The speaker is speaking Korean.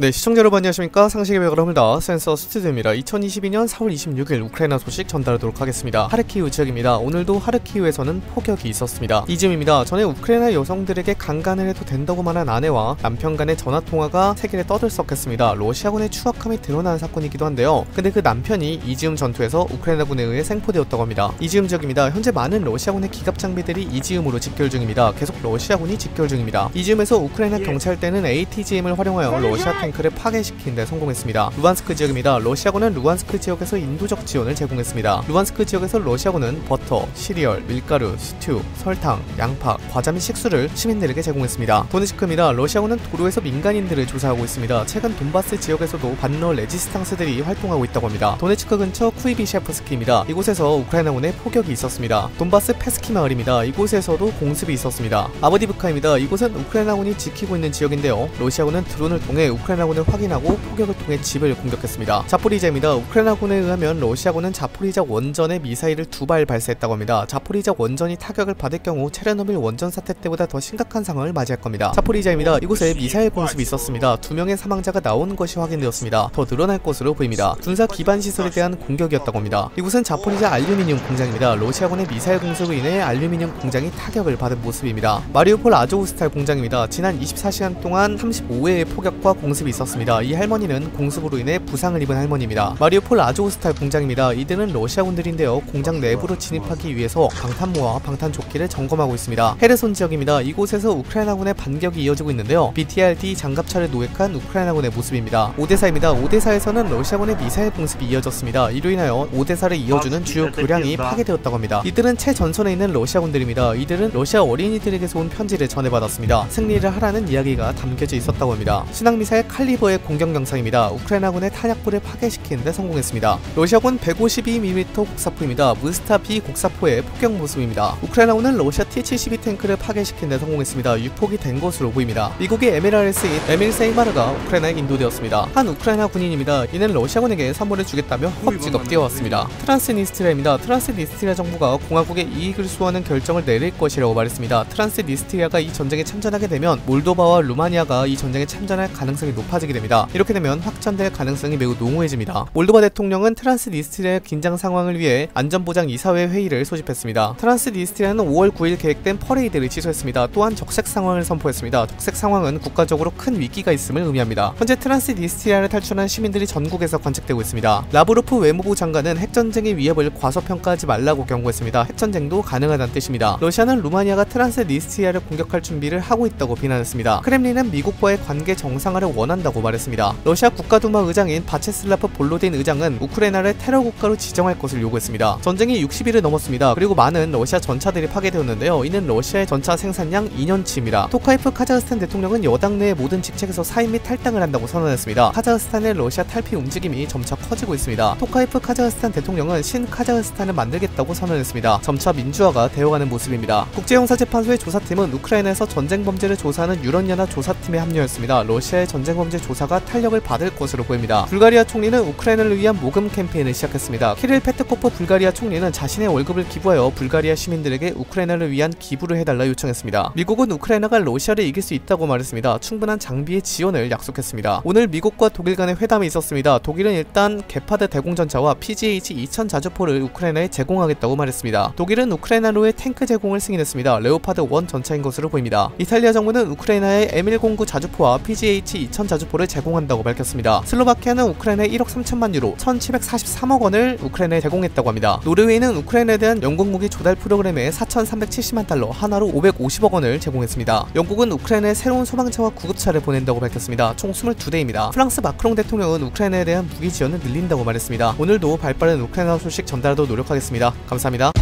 네, 시청자 여러분 안녕하십니까? 상식의 배우를 합니다. 센서 스튜디오입니다. 2022년 4월 26일 우크라이나 소식 전달하도록 하겠습니다. 하르키우 지역입니다. 오늘도 하르키우에서는 폭격이 있었습니다. 이지움입니다. 전에 우크라이나 여성들에게 강간을 해도 된다고 말한 아내와 남편 간의 전화통화가 세계에 떠들썩했습니다. 러시아군의 추악함이 드러난 사건이기도 한데요. 근데 그 남편이 이지움 전투에서 우크라이나군에 의해 생포되었다고 합니다. 이지움 지역입니다. 현재 많은 러시아군의 기갑 장비들이 이지움으로 집결 중입니다. 계속 러시아군이 집결 중입니다. 이지움에서 우크라이나 경찰대는 ATGM을 활용하여 러시아 탱 탱크를 파괴시킨 데 성공했습니다. 루한스크 지역입니다. 러시아군은 루한스크 지역에서 인도적 지원을 제공했습니다. 루한스크 지역에서 러시아군은 버터, 시리얼, 밀가루, 스튜, 설탕, 양파, 과자 및 식수를 시민들에게 제공했습니다. 도네츠크입니다. 러시아군은 도로에서 민간인들을 조사하고 있습니다. 최근 돈바스 지역에서도 반러 레지스탕스들이 활동하고 있다고 합니다. 도네츠크 근처 쿠이비셰프스키입니다. 이곳에서 우크라이나군의 포격이 있었습니다. 돈바스 페스키 마을입니다. 이곳에서도 공습이 있었습니다. 아버디브카입니다. 이곳은 우크라이나군이 지키고 있는 지역인데요. 러시아군은 드론을 통해 우크라이나 우크라이나군을 확인하고 포격을 통해 집을 공격했습니다. 자포리자입니다. 우크라이나군에 의하면 러시아군은 자포리자 원전에 미사일을 두 발 발사했다고 합니다. 자포리자 원전이 타격을 받을 경우 체르노빌 원전 사태 때보다 더 심각한 상황을 맞이할 겁니다. 자포리자입니다. 이곳에 미사일 공습이 있었습니다. 두 명의 사망자가 나오는 것이 확인되었습니다. 더 늘어날 것으로 보입니다. 군사 기반 시설에 대한 공격이었다고 합니다. 이곳은 자포리자 알루미늄 공장입니다. 러시아군의 미사일 공습으로 인해 알루미늄 공장이 타격을 받은 모습입니다. 마리오폴 아조우스탈 공장입니다. 지난 24시간 동안 35회의 포격과 공 있었습니다. 이 할머니는 공습으로 인해 부상을 입은 할머니입니다. 마리오폴 아조우스탈 공장입니다. 이들은 러시아군들인데요. 공장 내부로 진입하기 위해서 방탄모와 방탄조끼를 점검하고 있습니다. 헤르손 지역입니다. 이곳에서 우크라이나군의 반격이 이어지고 있는데요. BTRD 장갑차를 노획한 우크라이나군의 모습입니다. 오데사입니다. 오데사에서는 러시아군의 미사일 공습이 이어졌습니다. 이로 인하여 오데사를 이어주는 주요 교량이 파괴되었다고 합니다. 이들은 최전선에 있는 러시아군들입니다. 이들은 러시아 어린이들에게서 온 편지를 전해받았습니다. 승리를 하라는 이야기가 담겨져 있었다고 합니다. 순항미사일 칼리버의 공격 영상입니다. 우크라이나군의 탄약고를 파괴시키는 데 성공했습니다. 러시아군 152mm 곡사포입니다. 므스타 B 곡사포의 폭격 모습입니다. 우크라이나군은 러시아 T-72 탱크를 파괴시키는 데 성공했습니다. 유폭이 된 것으로 보입니다. 미국의 MLRS인 에밀 세이마르가 우크라이나에 인도되었습니다. 한 우크라이나 군인입니다. 이는 러시아군에게 선물을 주겠다며 허겁지겁 뛰어왔습니다. 트란스니스트리아입니다. 트란스니스트리아 정부가 공화국의 이익을 수호하는 결정을 내릴 것이라고 말했습니다. 트란스니스트리아가 이 전쟁에 참전하게 되면 몰도바와 루마니아가 이 전쟁에 참전할 가능성이 높 높아지게 됩니다. 이렇게 되면 확전될 가능성이 매우 농후해집니다. 몰도바 대통령은 트란스니스트리아 긴장 상황을 위해 안전보장 이사회 회의를 소집했습니다. 트란스니스트리아는 5월 9일 계획된 퍼레이드를 취소했습니다. 또한 적색 상황을 선포했습니다. 적색 상황은 국가적으로 큰 위기가 있음을 의미합니다. 현재 트란스니스트리아를 탈출한 시민들이 전국에서 관측되고 있습니다. 라브로프 외무부 장관은 핵전쟁의 위협을 과소평가하지 말라고 경고했습니다. 핵전쟁도 가능하다는 뜻입니다. 러시아는 루마니아가 트란스니스트리아를 공격할 준비를 하고 있다고 비난했습니다. 크렘린은 미국과의 관계 정상화를 원한 원한다고 말했습니다. 러시아 국가두마 의장인 뱌체슬라프 볼로딘 의장은 우크라이나를 테러 국가로 지정할 것을 요구했습니다. 전쟁이 60일을 넘었습니다. 그리고 많은 러시아 전차들이 파괴되었는데요. 이는 러시아의 전차 생산량 2년치입니다. 토카예프 카자흐스탄 대통령은 여당 내 모든 직책에서 사임 및 탈당을 한다고 선언했습니다. 카자흐스탄의 러시아 탈피 움직임이 점차 커지고 있습니다. 토카예프 카자흐스탄 대통령은 신 카자흐스탄을 만들겠다고 선언했습니다. 점차 민주화가 되어가는 모습입니다. 국제형사재판소의 조사팀은 우크라이나에서 전쟁 범죄를 조사하는 유럽연합 조사팀에 합류했습니다. 러시아의 전쟁 범죄 조사가 탄력을 받을 것으로 보입니다. 불가리아 총리는 우크라이나를 위한 모금 캠페인을 시작했습니다. 키릴 페트코프 불가리아 총리는 자신의 월급을 기부하여 불가리아 시민들에게 우크라이나를 위한 기부를 해달라 요청했습니다. 미국은 우크라이나가 러시아를 이길 수 있다고 말했습니다. 충분한 장비의 지원을 약속했습니다. 오늘 미국과 독일 간의 회담이 있었습니다. 독일은 일단 게파드 대공전차와 PZH-2000 자주포를 우크라이나에 제공하겠다고 말했습니다. 독일은 우크라이나로의 탱크 제공을 승인했습니다. 레오파드 1 전차인 것으로 보입니다. 이탈리아 정부는 우크라이나의 M109 자주포와 PZH-2000 자주포를 제공한다고 밝혔습니다. 슬로바키아는 우크라이나에 1억 3천만 유로 1743억 원을 우크라이나에 제공했다고 합니다. 노르웨이는 우크라이나에 대한 영국 무기 조달 프로그램에 4,370만 달러 하나로 550억 원을 제공했습니다. 영국은 우크라이나에 새로운 소방차와 구급차를 보낸다고 밝혔습니다. 총 22대입니다. 프랑스 마크롱 대통령은 우크라이나에 대한 무기 지원을 늘린다고 말했습니다. 오늘도 발빠른 우크라이나 소식 전달하도록 노력하겠습니다. 감사합니다.